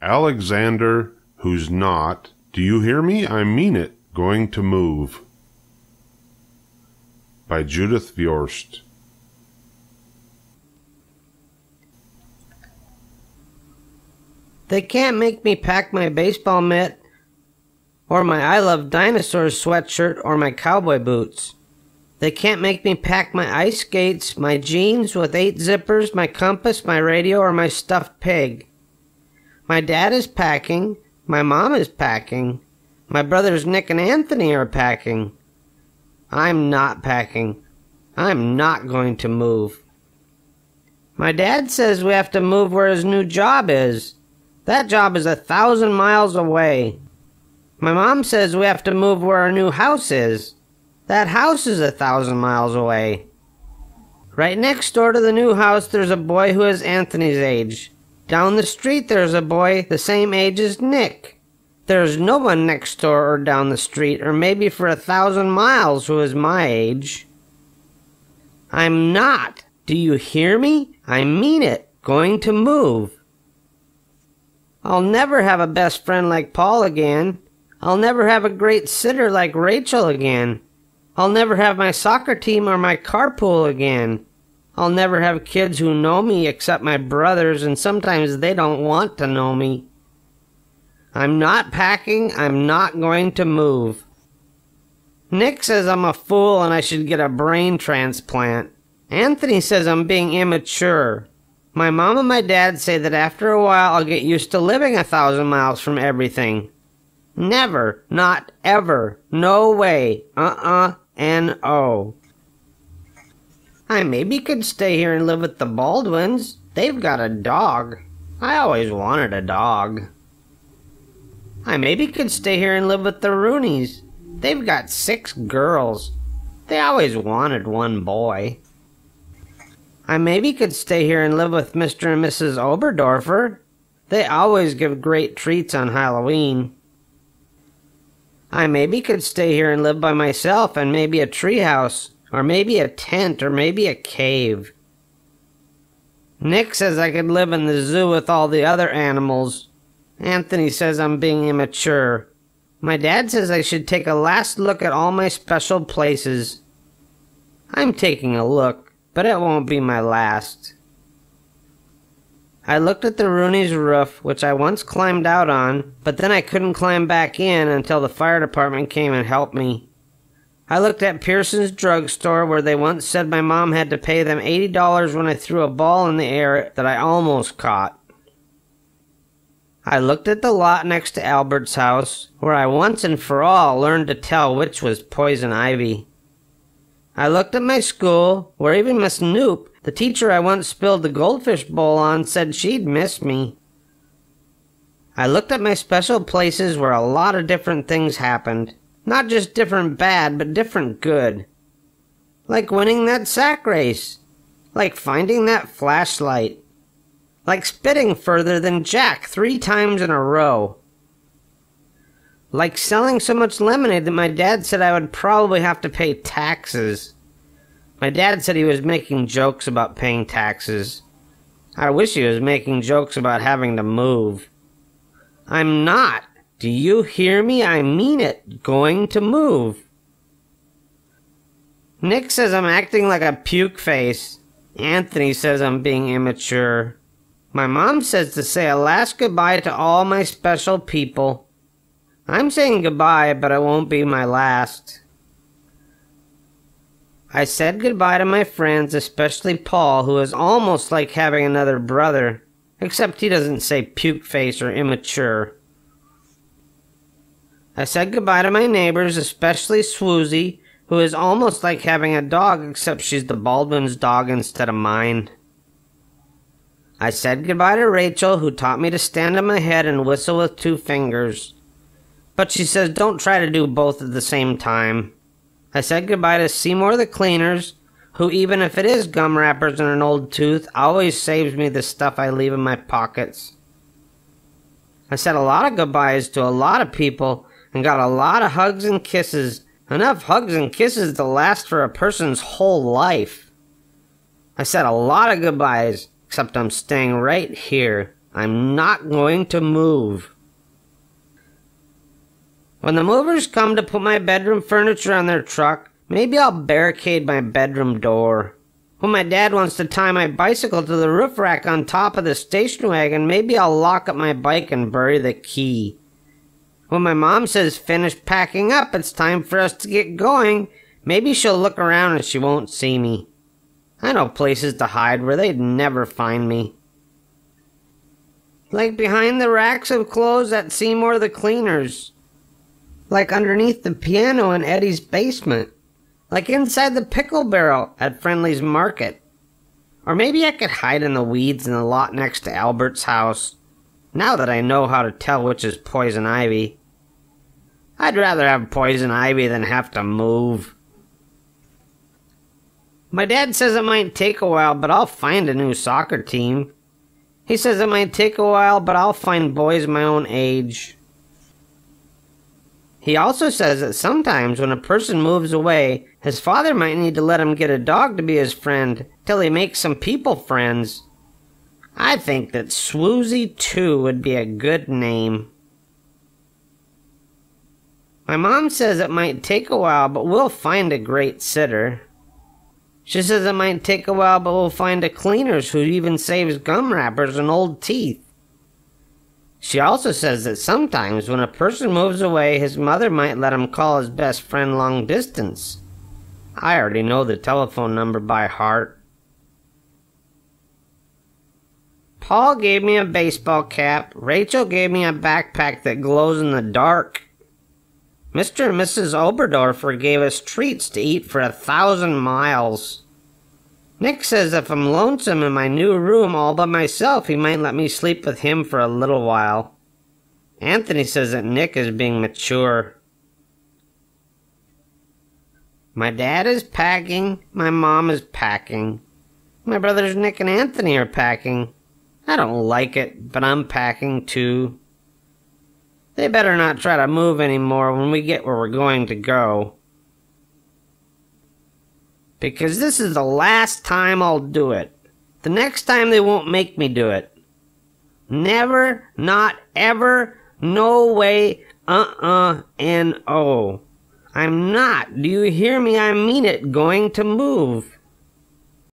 Alexander, who's not, do you hear me? I mean it, going to move. By Judith Viorst. They can't make me pack my baseball mitt, or my I Love Dinosaurs sweatshirt, or my cowboy boots. They can't make me pack my ice skates, my jeans with eight zippers, my compass, my radio, or my stuffed pig. My dad is packing, my mom is packing, my brothers Nick and Anthony are packing. I'm not packing. I'm not going to move. My dad says we have to move where his new job is. That job is a thousand miles away. My mom says we have to move where our new house is. That house is a thousand miles away. Right next door to the new house, there's a boy who is Anthony's age. Down the street, there's a boy the same age as Nick. There's no one next door or down the street, or maybe for a thousand miles, who is my age. I'm not, do you hear me? I mean it, going to move. I'll never have a best friend like Paul again. I'll never have a great sitter like Rachel again. I'll never have my soccer team or my carpool again. I'll never have kids who know me except my brothers, and sometimes they don't want to know me. I'm not packing, I'm not going to move. Nick says I'm a fool and I should get a brain transplant. Anthony says I'm being immature. My mom and my dad say that after a while I'll get used to living a thousand miles from everything. Never, not ever, no way, uh-uh, N-O. I maybe could stay here and live with the Baldwins. They've got a dog. I always wanted a dog. I maybe could stay here and live with the Rooneys. They've got six girls. They always wanted one boy. I maybe could stay here and live with Mr. and Mrs. Oberdorfer. They always give great treats on Halloween. I maybe could stay here and live by myself and maybe a treehouse, or maybe a tent, or maybe a cave. Nick says I could live in the zoo with all the other animals. Anthony says I'm being immature. My dad says I should take a last look at all my special places. I'm taking a look, but it won't be my last. I looked at the Rooney's roof, which I once climbed out on, but then I couldn't climb back in until the fire department came and helped me. I looked at Pearson's drugstore, where they once said my mom had to pay them $80 when I threw a ball in the air that I almost caught. I looked at the lot next to Albert's house, where I once and for all learned to tell which was poison ivy. I looked at my school, where even Miss Noop, the teacher I once spilled the goldfish bowl on, said she'd miss me. I looked at my special places where a lot of different things happened. Not just different bad, but different good. Like winning that sack race. Like finding that flashlight. Like spitting further than Jack three times in a row. Like selling so much lemonade that my dad said I would probably have to pay taxes. My dad said he was making jokes about paying taxes. I wish he was making jokes about having to move. I'm not. Do you hear me? I mean it. Going to move. Nick says I'm acting like a puke face. Anthony says I'm being immature. My mom says to say a last goodbye to all my special people. I'm saying goodbye, but it won't be my last. I said goodbye to my friends, especially Paul, who is almost like having another brother, except he doesn't say puke face or immature. I said goodbye to my neighbors, especially Swoozy, who is almost like having a dog, except she's the Baldwin's dog instead of mine. I said goodbye to Rachel, who taught me to stand on my head and whistle with two fingers. But she says don't try to do both at the same time. I said goodbye to Seymour the Cleaners, who, even if it is gum wrappers and an old tooth, always saves me the stuff I leave in my pockets. I said a lot of goodbyes to a lot of people and got a lot of hugs and kisses. Enough hugs and kisses to last for a person's whole life. I said a lot of goodbyes, except I'm staying right here. I'm not going to move. When the movers come to put my bedroom furniture on their truck, maybe I'll barricade my bedroom door. When my dad wants to tie my bicycle to the roof rack on top of the station wagon, maybe I'll lock up my bike and bury the key. When my mom says finish packing up, it's time for us to get going, maybe she'll look around and she won't see me. I know places to hide where they'd never find me. Like behind the racks of clothes at Seymour the Cleaners. Like underneath the piano in Eddie's basement. Like inside the pickle barrel at Friendly's Market. Or maybe I could hide in the weeds in the lot next to Albert's house. Now that I know how to tell which is poison ivy. I'd rather have poison ivy than have to move. My dad says it might take a while, but I'll find a new soccer team. He says it might take a while, but I'll find boys my own age. He also says that sometimes when a person moves away, his father might need to let him get a dog to be his friend till he makes some people friends. I think that Swoozy 2 would be a good name. My mom says it might take a while, but we'll find a great sitter. She says it might take a while, but we'll find a cleaners who even saves gum wrappers and old teeth. She also says that sometimes when a person moves away, his mother might let him call his best friend long distance. I already know the telephone number by heart. Paul gave me a baseball cap. Rachel gave me a backpack that glows in the dark. Mr. and Mrs. Oberdorfer gave us treats to eat for a thousand miles. Nick says if I'm lonesome in my new room all by myself, he might let me sleep with him for a little while. Anthony says that Nick is being mature. My dad is packing, my mom is packing. My brothers Nick and Anthony are packing. I don't like it, but I'm packing too. They better not try to move anymore when we get where we're going to go. Because this is the last time I'll do it. The next time they won't make me do it. Never, not ever, no way, uh-uh, and oh. I'm not, do you hear me? I mean it, going to move.